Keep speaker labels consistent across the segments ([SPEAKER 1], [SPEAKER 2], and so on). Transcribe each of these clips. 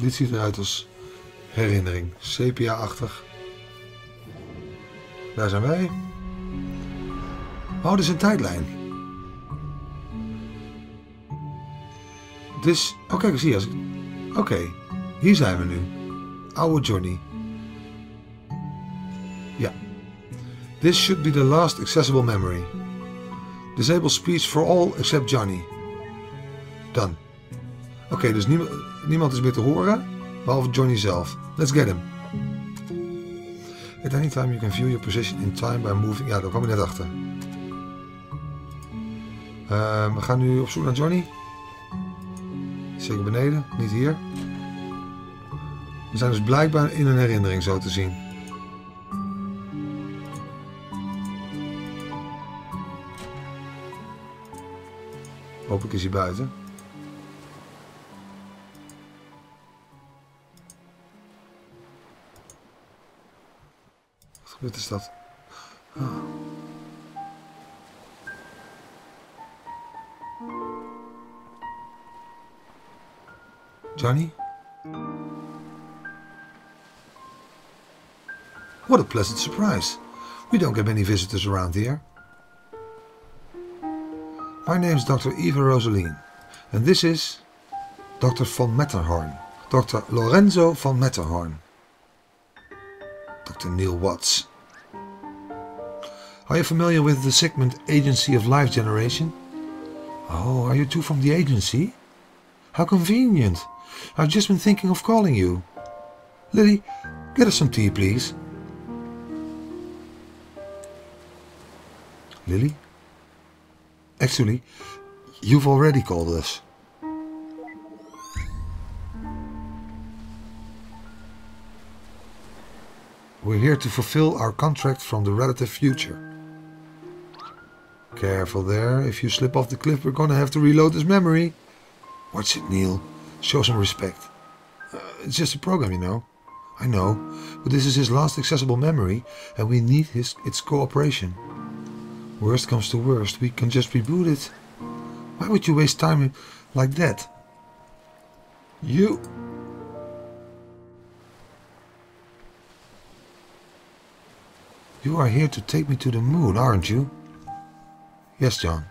[SPEAKER 1] Dit ziet eruit als herinnering. Sepia-achtig. Daar zijn wij. Oh, dit is een tijdlijn. Is... Oh, kijk eens hier. Oké, hier zijn we nu. Oude Johnny. Ja. This should be the last accessible memory. Disable speech for all except Johnny. Done. Oké, dus niemand, niemand is meer te horen, behalve Johnny zelf. Let's get him. At any time you can view your position in time by moving... Ja, daar kwam ik net achter. Uh, we gaan nu op zoek naar Johnny. Zeker beneden, niet hier. We zijn dus blijkbaar in een herinnering zo te zien. Hopelijk is hij buiten. Wat is dat? Ah. Johnny? What a pleasant surprise. We don't get many visitors around here. My name is Dr. Eva Rosaline, and this is Dr. von Matterhorn, Dr. Lorenzo von Matterhorn, Dr. Neil Watts. Are you familiar with the segment Agency of Life Generation? Oh, are you two from the agency? How convenient. I've just been thinking of calling you. Lily, get us some tea, please. Lily? Actually, you've already called us. We're here to fulfill our contract from the relative future. Careful there. If you slip off the cliff, we're gonna have to reload his memory. Watch it, Neil. Show some respect. Uh, it's just a program, you know. I know, but this is his last accessible memory, and we need his its cooperation. Worst comes to worst, we can just reboot it. Why would you waste time like that? You... You are here to take me to the moon, aren't you? Yes, John.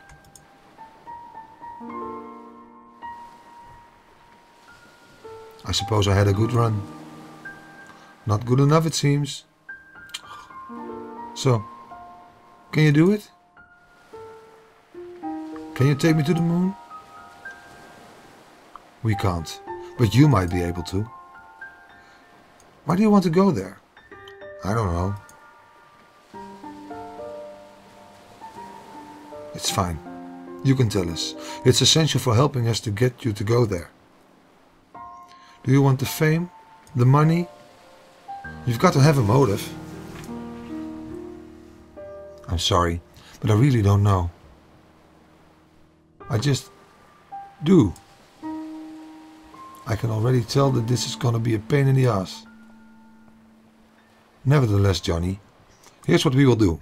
[SPEAKER 1] I suppose I had a good run. Not good enough, it seems. So, can you do it? Can you take me to the moon? We can't, but you might be able to. Why do you want to go there? I don't know. It's fine. You can tell us. It's essential for helping us to get you to go there. Do you want the fame? The money? You've got to have a motive. I'm sorry, but I really don't know. I just do. I can already tell that this is gonna be a pain in the ass. Nevertheless, Johnny, here's what we will do.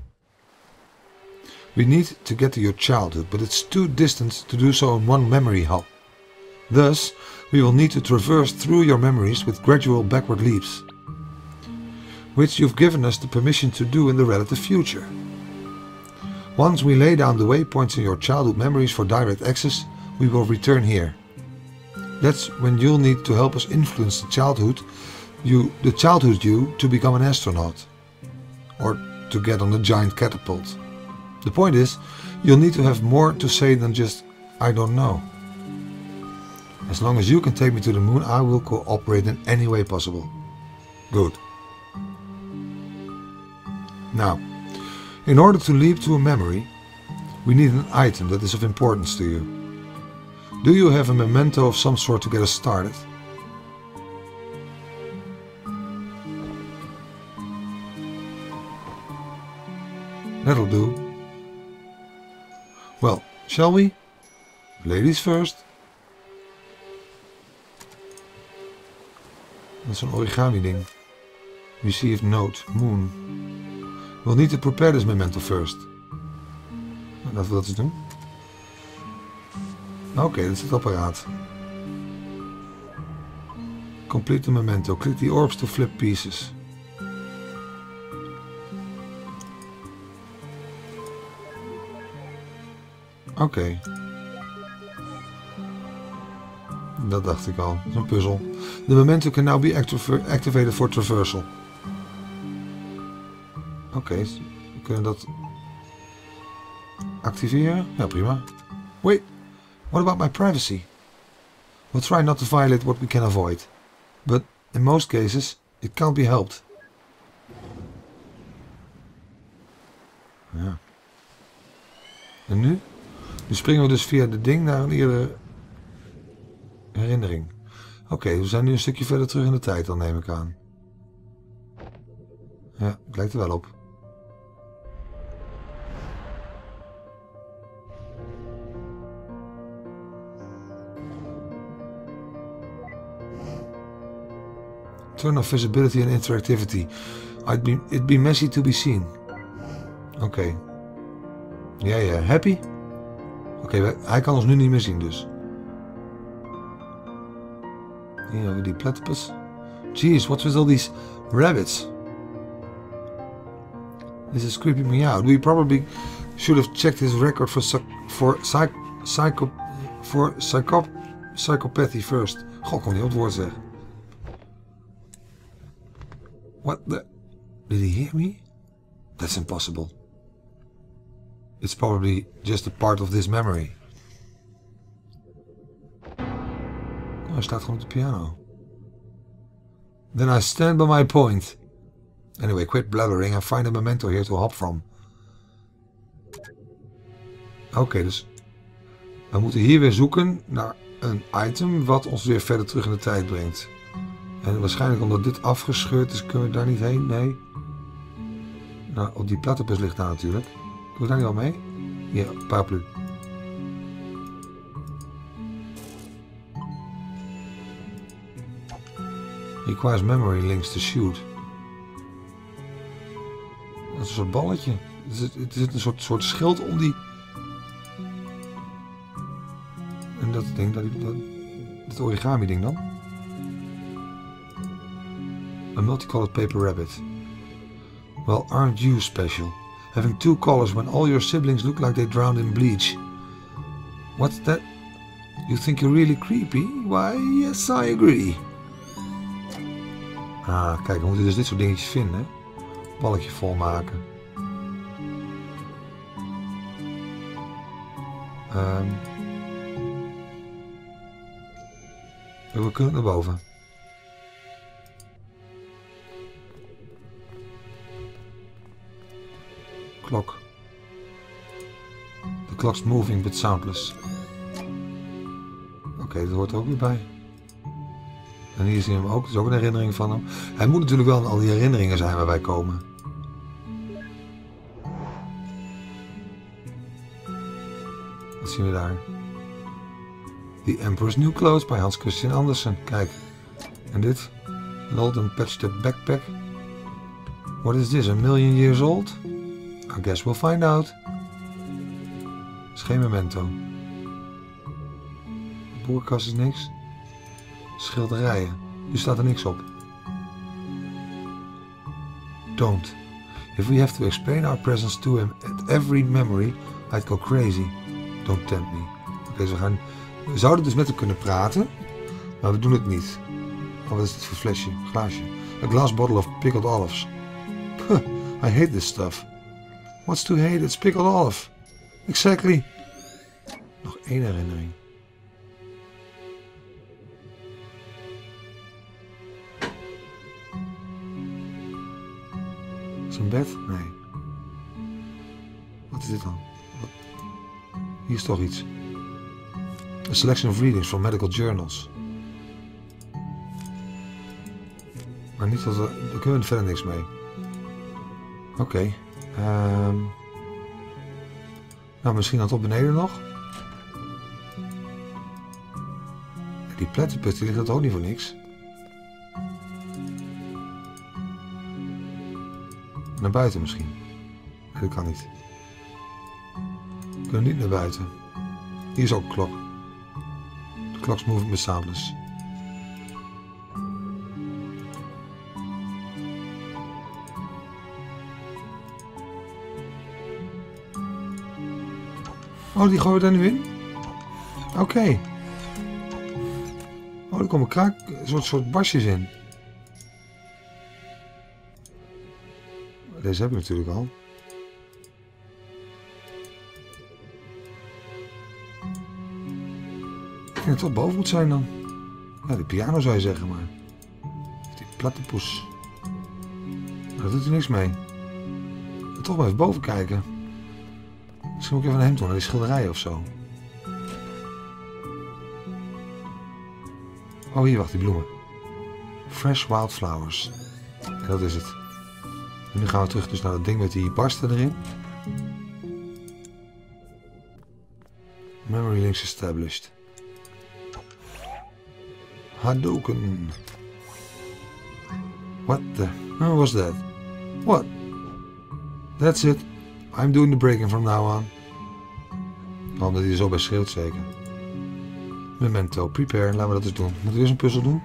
[SPEAKER 1] We need to get to your childhood, but it's too distant to do so in one memory hop. Thus, we will need to traverse through your memories with gradual backward leaps, which you've given us the permission to do in the relative future. Once we lay down the waypoints in your childhood memories for direct access, we will return here. That's when you'll need to help us influence the childhood you the childhood you to become an astronaut. Or to get on a giant catapult. The point is, you'll need to have more to say than just I don't know. As long as you can take me to the moon, I will cooperate in any way possible. Good. Now, in order to leap to a memory, we need an item that is of importance to you. Do you have a memento of some sort to get us started? That'll do. Well, shall we? Ladies first. Dat is een origami ding. Received note, moon. We'll need to prepare this memento first. Laten we dat eens doen. Oké, okay, dat is het apparaat. Complete the memento. Click the orbs to flip pieces. Oké. Dat dacht ik al. Zo'n puzzel. The memento can now be activated for traversal. Oké, we kunnen dat activeren. Ja, prima. Wait, what about my privacy? We'll try not to violate what we can avoid. But in most cases, it can't be helped. Ja. En nu? Nu springen we dus via de ding naar een eerdere herinnering. Oké, we zijn nu een stukje verder terug in de tijd dan neem ik aan. Ja, het lijkt er wel op. Turn off visibility and interactivity. I'd be, it'd be messy to be seen. Oké. Ja, ja. Happy? Oké, hij kan ons nu niet meer zien dus. Hier hebben we die platypus. Jeez, what's with all these rabbits? This is creeping me out. We probably should have checked his record for for psych psycho for psycho psychopathy first. God, kon niet het woord zeggen. What the? Did he hear me? That's impossible. It's probably just a part of this memory. Oh, hij staat gewoon op de piano. Then I stand by my point. Anyway, quit blathering and find a memento here to hop from. Oké, dus we moeten hier weer zoeken naar een item wat ons weer verder terug in de tijd brengt. En waarschijnlijk omdat dit afgescheurd is, kunnen we daar niet heen. Nee. Nou, op die platypus ligt daar natuurlijk. Kunnen we daar niet al mee? Ja, paraplu. Requires memory links to shoot. Dat is een soort balletje. Er zit, een soort, soort schild om die... En dat ding, dat, dat, dat origami ding dan. A multicolored paper rabbit. Well, aren't you special? Having two colors when all your siblings look like they drowned in bleach. What's that? You think you're really creepy? Why, yes, I agree. Ah, kijk, we moeten dus dit soort dingetjes vinden. Hè? Balletje volmaken. Um, we kunnen naar boven. The clock's moving but soundless. Oké, okay, dat hoort er ook weer bij. En hier zien we hem ook. Dat is ook een herinnering van hem. Hij moet natuurlijk wel in al die herinneringen zijn waar wij komen. Wat zien we daar? The Emperor's New Clothes bij Hans Christian Andersen. Kijk. En dit? An old and patched backpack. What is this? A million years old? I guess we'll find out. Is geen. Boerkast is niks. Schilderijen. Hier staat er niks op. Don't. If we have to explain our presence to him at every memory, I'd go crazy. Don't tempt me. Oké, we gaan... We zouden dus met hem kunnen praten, maar we doen het niet. Oh, wat is dit voor flesje? Glaasje. A glass bottle of pickled olives. Puh, I hate this stuff. What's to hate? It's pickled olive. Exactly. Nog één herinnering. Zijn bed? Nee. Wat is dit dan? Wat? Hier is toch iets. A selection of readings from medical journals. Maar niet dat we... Daar kunnen we verder niks mee. Oké. Um, nou, misschien dan tot beneden nog. Die platypus die ligt dat ook niet voor niks. Naar buiten misschien. Dat kan niet. We kunnen niet naar buiten. Hier is ook een klok. De klok is moving Oh, die gooien we daar nu in? Oké. Oh, er komen kraak, soort, soort basjes in. Deze heb ik natuurlijk al. Ik denk dat het wel boven moet zijn dan. Ja, de piano zou je zeggen, maar... Die platypus. Maar daar doet hij niks mee. Toch maar even boven kijken. Misschien moet ik even naar hem toe, naar die schilderij of zo. Oh, hier, wacht, die bloemen. Fresh Wildflowers. En dat is het. En nu gaan we terug dus naar dat ding met die barsten erin. Memory links established. Hadouken. What the... What was that? What? That's it. I'm doing the breaking from now on. Oh, omdat hij er zo bij schreeuwt zeker. Memento, prepare. Laten we dat eens doen. Moeten we eerst een puzzel doen?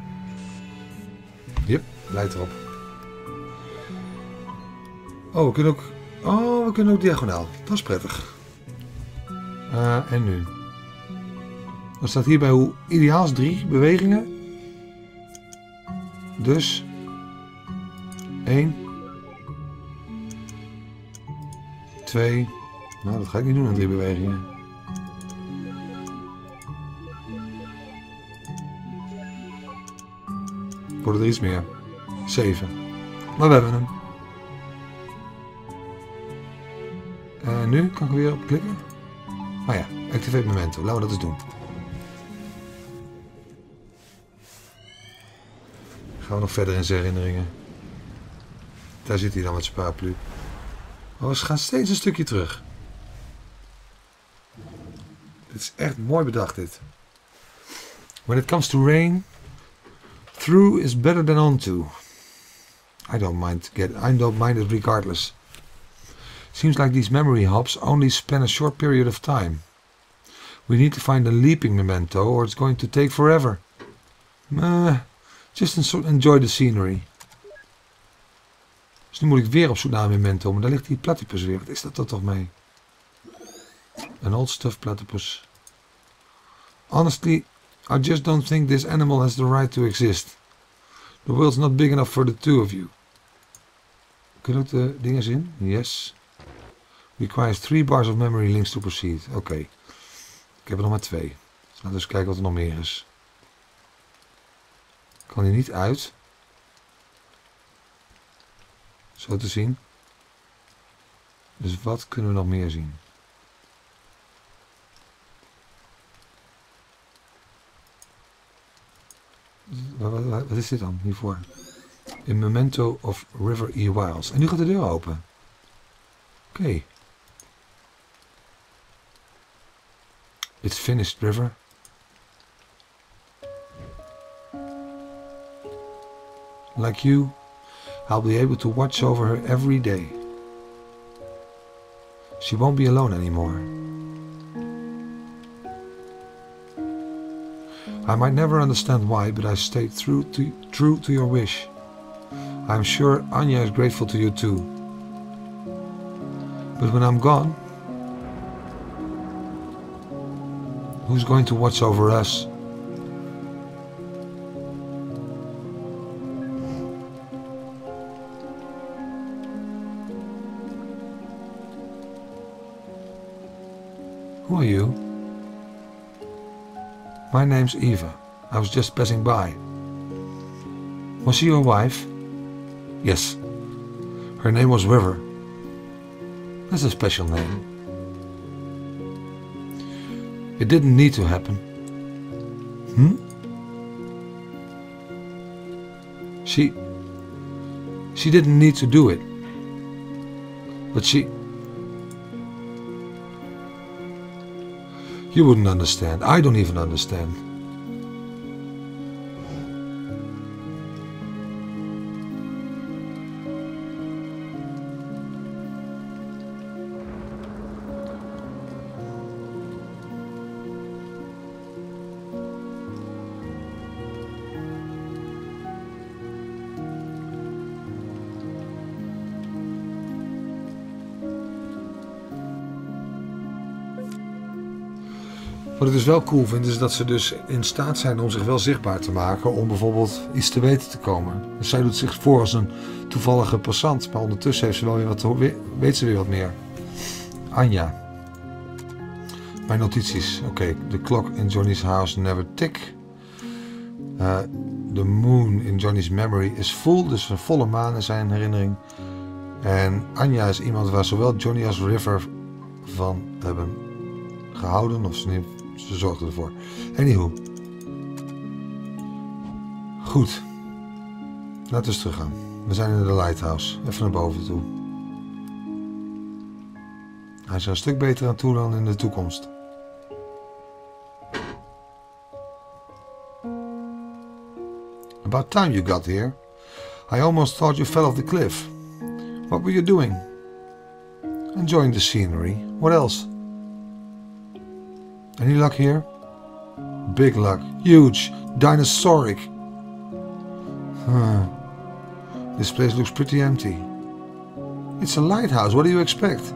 [SPEAKER 1] Yep, leidt erop. Oh, we kunnen ook... Oh, we kunnen ook diagonaal. Dat is prettig. Uh, en nu? Dan staat hierbij hoe ideaal is drie bewegingen. Dus... 1... 2... Nou, dat ga ik niet doen in drie bewegingen. Worden er iets meer. 7. Maar we hebben hem. En nu kan ik weer op klikken. Oh ja, activate memento. Laten we dat eens doen. Gaan we nog verder in zijn herinneringen. Daar zit hij dan met zijn paraplu. Oh, we gaan steeds een stukje terug. Dit is echt mooi bedacht dit. When it comes to rain, through is better than onto. I don't mind get I don't mind it regardless. Seems like these memory hops only span a short period of time. We need to find a leaping memento or it's going to take forever. Uh, just enjoy the scenery. Dus nu moet ik weer op zoek naar een memento, maar daar ligt die platypus weer. Wat is dat toch mee? An old stuff platypus. Honestly, I just don't think this animal has the right to exist. The world's not big enough for the two of you. Kunnen ook de dingen zien? Yes. Requires three bars of memory links to proceed. Oké. Ik heb er nog maar twee. Dus laten we eens kijken wat er nog meer is. Kan hij niet uit. Zo te zien. Dus wat kunnen we nog meer zien? Wat, is dit dan hiervoor? Memento of River E. Wiles. En nu gaat de deur open. Oké. Okay. It's finished, River. Like you, I'll be able to watch over her every day. She won't be alone anymore. I might never understand why, but I stayed true to, true to your wish. I'm sure Anya is grateful to you too. But when I'm gone, who's going to watch over us? My name's Eva. I was just passing by. Was she your wife? Yes. Her name was River. That's a special name. It didn't need to happen. Hmm? She... She didn't need to do it. But she... You wouldn't understand. I don't even understand. Wat ik dus wel cool vind, is dat ze dus in staat zijn om zich wel zichtbaar te maken. Om bijvoorbeeld iets te weten te komen. Dus zij doet zich voor als een toevallige passant. Maar ondertussen heeft ze wel weer wat, weet ze weer wat meer. Anja. Mijn notities. Oké, the clock in Johnny's house never tick. Uh, the moon in Johnny's memory is full. Dus een volle maan in zijn herinnering. En Anja is iemand waar zowel Johnny als River van hebben gehouden. Of ze, ze zorgden ervoor. Anywho. Goed. Laten we eens teruggaan. We zijn in de lighthouse. Even naar boven toe. Hij is er een stuk beter aan toe dan in de toekomst. About time you got here. I almost thought you fell off the cliff. What were you doing? Enjoying the scenery. What else? Any luck here? Big luck. Huge. Dinosauric. Huh. This place looks pretty empty. It's a lighthouse. What do you expect?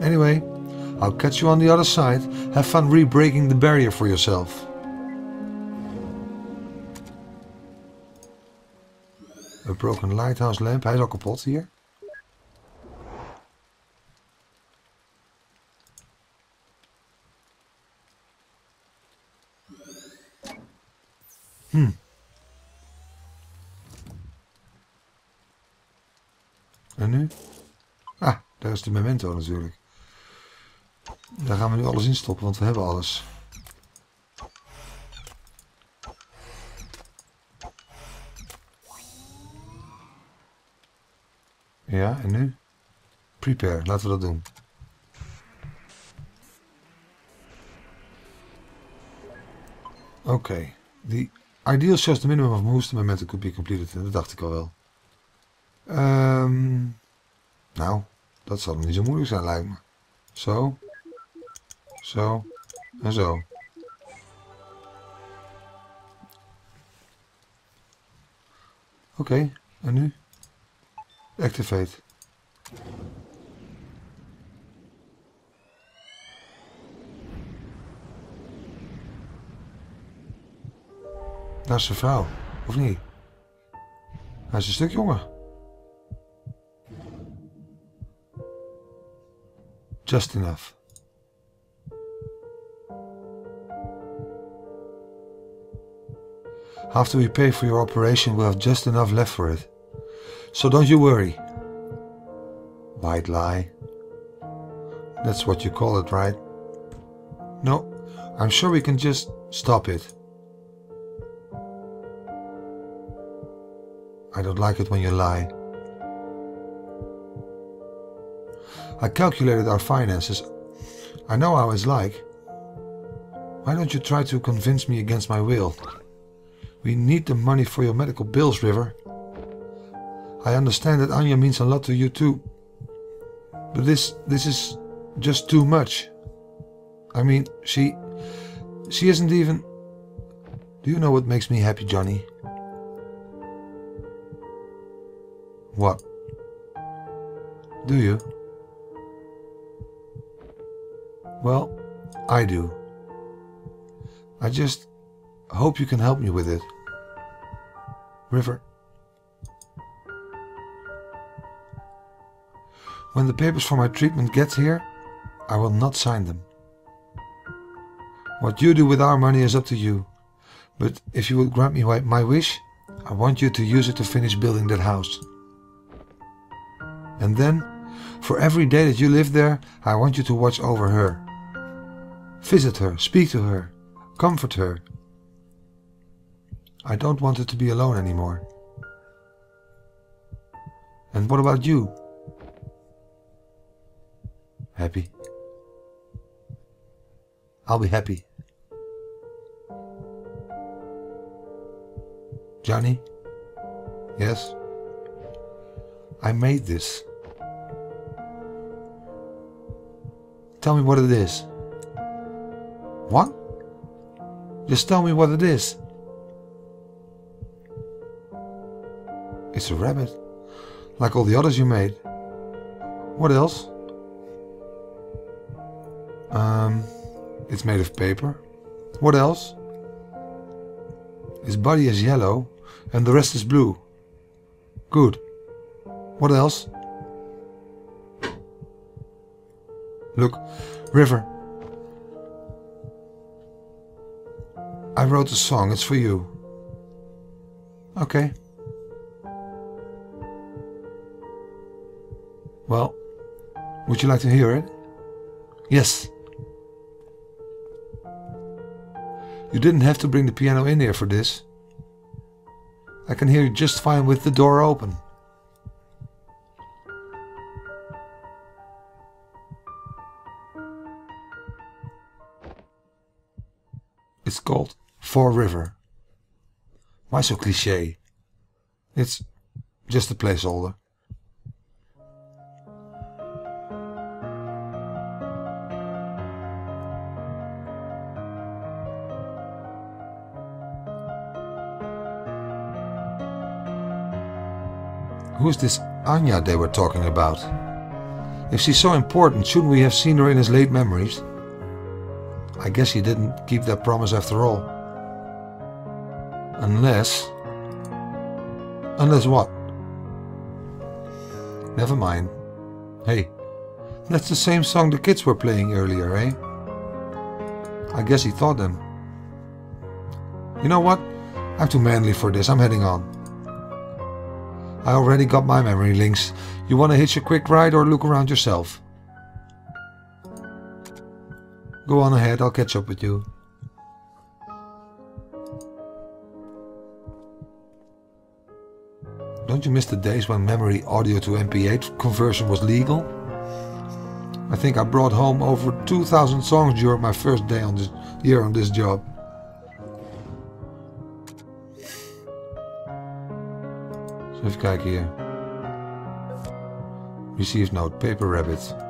[SPEAKER 1] Anyway, I'll catch you on the other side. Have fun re-breaking the barrier for yourself. A broken lighthouse lamp. Hij is al kapot hier. Hmm. En nu? Ah, daar is de memento natuurlijk. Daar gaan we nu alles in stoppen, want we hebben alles. Ja, en nu? Prepare, laten we dat doen. Oké, the ideal shows the minimum of moves the momentum could be completed. Dat dacht ik al wel. Um, nou, dat zal niet zo moeilijk zijn lijkt me. Zo. Zo. En zo. Oké, en nu? Activate. Daar is zijn vrouw, of niet? Hij is een stuk jonger. Just enough. After we pay for your operation, we'll have just enough left for it. So don't you worry. White lie. That's what you call it, right? No, I'm sure we can just stop it. I don't like it when you lie. I calculated our finances. I know how it's like. Why don't you try to convince me against my will? We need the money for your medical bills, River. I understand that Anya means a lot to you too. But this this is just too much. I mean, she she isn't even Do you know what makes me happy, Johnny? What? Do you? Well, I do. I just hope you can help me with it. River. When the papers for my treatment get here, I will not sign them. What you do with our money is up to you. But if you would grant me my wish, I want you to use it to finish building that house. And then, for every day that you live there, I want you to watch over her. Visit her, speak to her, comfort her. I don't want her to be alone anymore. And what about you? Happy? I'll be happy. Johnny? Yes? I made this. Tell me what it is. What? Just tell me what it is. It's a rabbit, like all the others you made. What else? Um, It's made of paper. What else? His body is yellow and the rest is blue. Good. What else? Look, River. I wrote a song, it's for you. Okay. Well, would you like to hear it? Yes. You didn't have to bring the piano in here for this. I can hear you just fine with the door open. Called Four River. Why so cliche? It's just a placeholder. Who's this Anya they were talking about? If she's so important, shouldn't we have seen her in his late memories? I guess he didn't keep that promise after all. Unless... Unless what? Never mind. Hey, that's the same song the kids were playing earlier, eh? I guess he thought them. You know what? I'm too manly for this. I'm heading on. I already got my memory links. You want to hitch a quick ride or look around yourself? Go on ahead, I'll catch up with you. Don't you miss the days when memory audio to MP8 conversion was legal? I think I brought home over 2000 songs during my first day on this year on this job. So, even kijken hier. Received note, paper rabbit.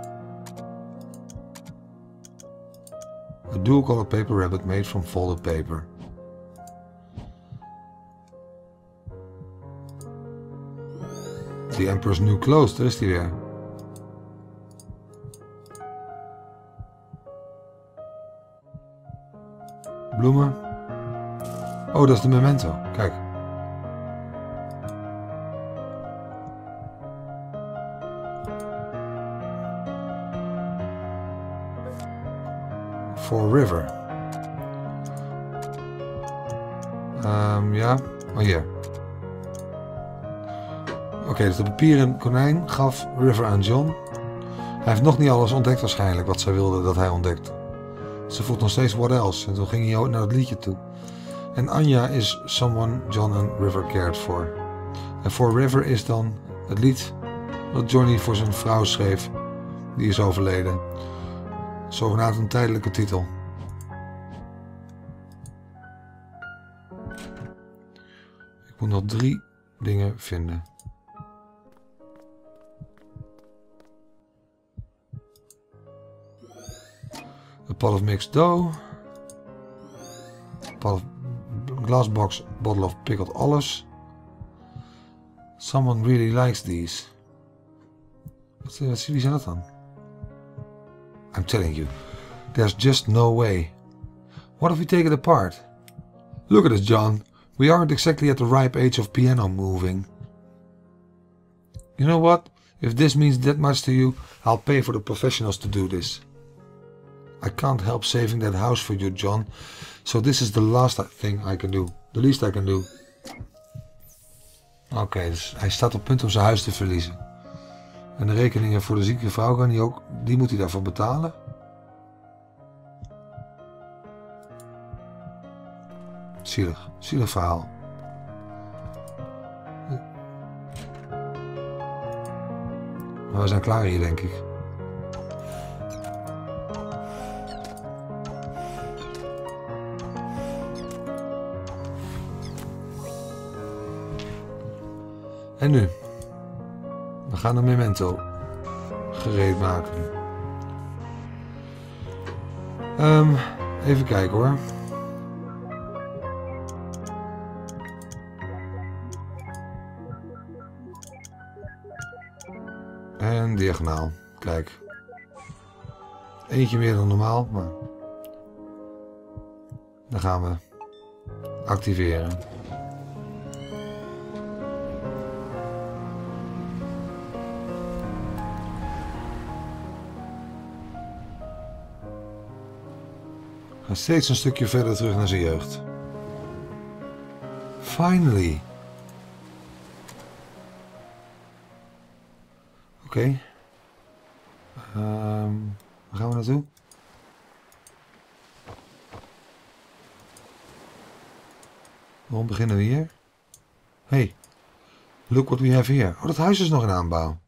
[SPEAKER 1] A dual color paper rabbit made from folded paper. The Emperor's New Clothes, daar is hij weer. Bloemen. Oh, dat is de memento. Kijk. For river. Um, ja, oh hier. Oké, dus de papieren konijn gaf River aan John. Hij heeft nog niet alles ontdekt waarschijnlijk wat zij wilde dat hij ontdekt. Ze voelt nog steeds what else en toen ging hij ook naar het liedje toe. En Anja is someone John en River cared for. En For River is dan het lied dat Johnny voor zijn vrouw schreef. Die is overleden. Zogenaamd een tijdelijke titel. Ik moet nog drie dingen vinden. A pot of mixed dough. A pot of glass box bottle of pickled olives. Someone really likes these. Wat, wat, wie zijn dat dan? I'm telling you, there's just no way. What if we take it apart? Look at us, John. We aren't exactly at the ripe age of piano moving. You know what? If this means that much to you, I'll pay for the professionals to do this. I can't help saving that house for you, John. So this is the last thing I can do. The least I can do. Oké, okay, dus hij staat op punt om zijn huis te verliezen. En de rekeningen voor de zieke vrouw kan hij ook, die moet hij daarvoor betalen. Zielig, zielig verhaal. Maar we zijn klaar hier, denk ik. En nu? Gaan een memento gereed maken. Um, even kijken hoor. En diagonaal. Kijk. Eentje meer dan normaal, maar Dan gaan we activeren. Steeds een stukje verder terug naar zijn jeugd. Finally. Oké. Um, waar gaan we naartoe? Waarom beginnen we hier? Hey, look what we have here. Oh, dat huis is nog in aanbouw.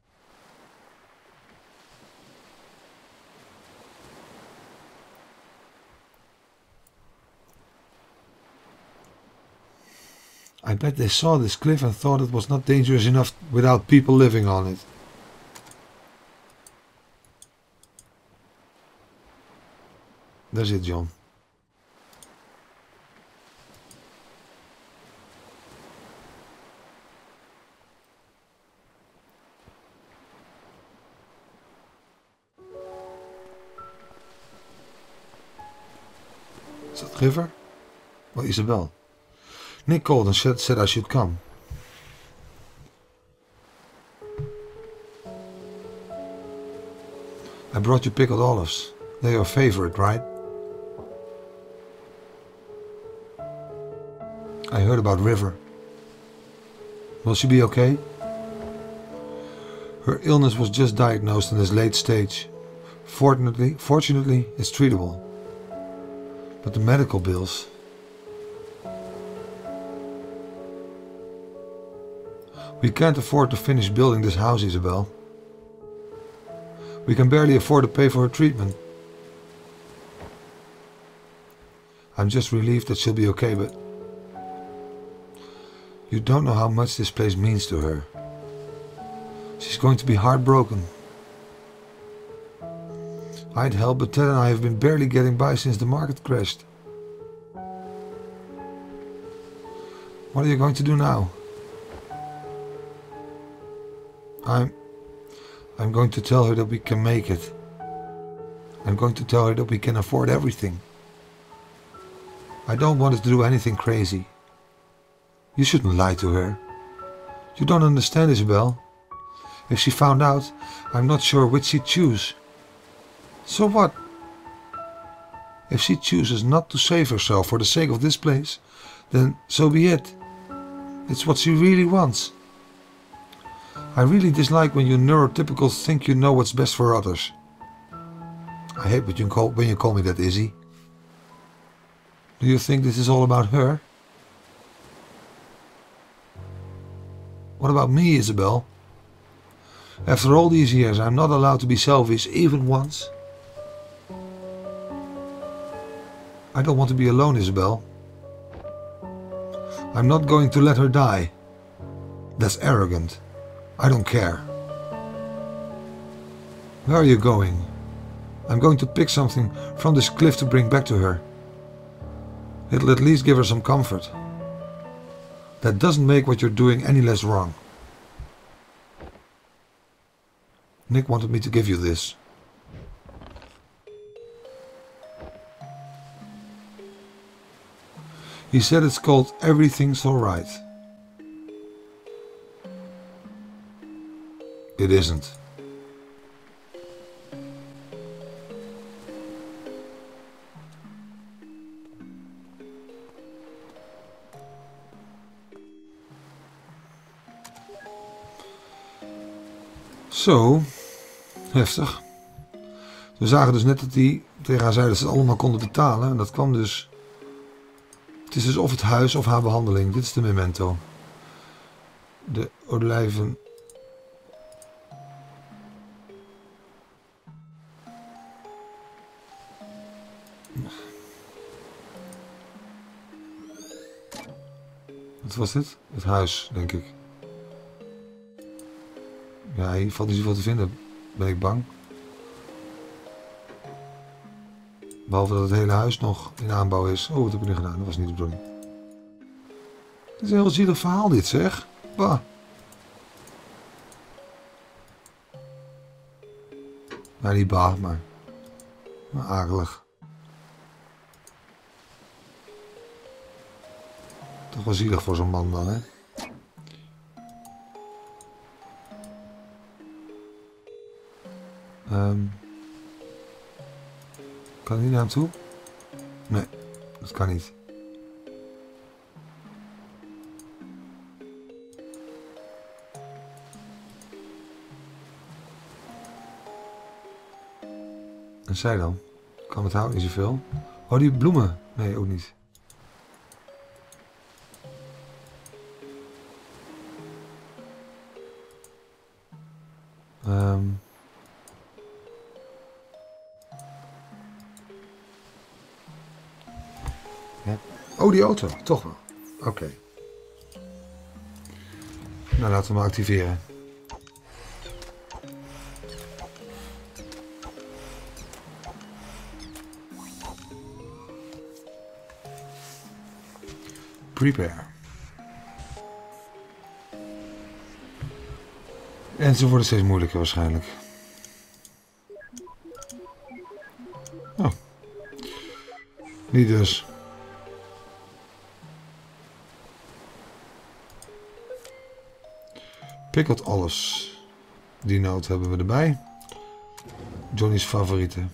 [SPEAKER 1] I bet they saw this cliff and thought it was not dangerous enough without people living on it. Daar zit John. Is dat River? Oh, Isabel. Nick called and said, I should come. I brought you pickled olives. They're your favorite, right? I heard about River. Will she be okay? Her illness was just diagnosed in this late stage. Fortunately, fortunately, it's treatable. But the medical bills, We can't afford to finish building this house, Isabel. We can barely afford to pay for her treatment. I'm just relieved that she'll be okay, but... You don't know how much this place means to her. She's going to be heartbroken. I'd help, but Ted and I have been barely getting by since the market crashed. What are you going to do now? I'm I'm going to tell her that we can make it. I'm going to tell her that we can afford everything. I don't want us to do anything crazy. You shouldn't lie to her. You don't understand, Isabel. If she found out, I'm not sure which she'd choose. So what? If she chooses not to save herself for the sake of this place, then so be it. It's what she really wants. I really dislike when you neurotypicals think you know what's best for others. I hate when you call, when you call me that, Izzy. Do you think this is all about her? What about me, Isabel? After all these years, I'm not allowed to be selfish even once. I don't want to be alone, Isabel. I'm not going to let her die. That's arrogant. I don't care. Where are you going? I'm going to pick something from this cliff to bring back to her. It'll at least give her some comfort. That doesn't make what you're doing any less wrong. Nick wanted me to give you this. He said it's called Everything's Alright. It isn't. Zo, heftig. We zagen dus net dat hij tegen haar zei dat ze het allemaal konden betalen. En dat kwam dus... Het is dus of het huis of haar behandeling. Dit is de memento. De olijven Wat was dit? Het huis, denk ik. Ja, hier valt niet zoveel te vinden, ben ik bang. Behalve dat het hele huis nog in aanbouw is. Oh, wat heb ik nu gedaan? Dat was niet de bedoeling. Het is een heel zielig verhaal dit, zeg. Bah. Nou, niet bah, maar... Maar akelig. Toch wel zielig voor zo'n man dan, hè? Um, kan hem toe? Nee, dat kan niet. En zij dan? Kan het houden niet zoveel. Oh, die bloemen. Nee, ook niet. Ja. Oh, die auto. Toch wel. Oké. Nou, laten we hem activeren. Prepare. En ze worden steeds moeilijker waarschijnlijk. Oh. Niet dus. Pikkelt alles. Die noot hebben we erbij. Johnny's favorieten.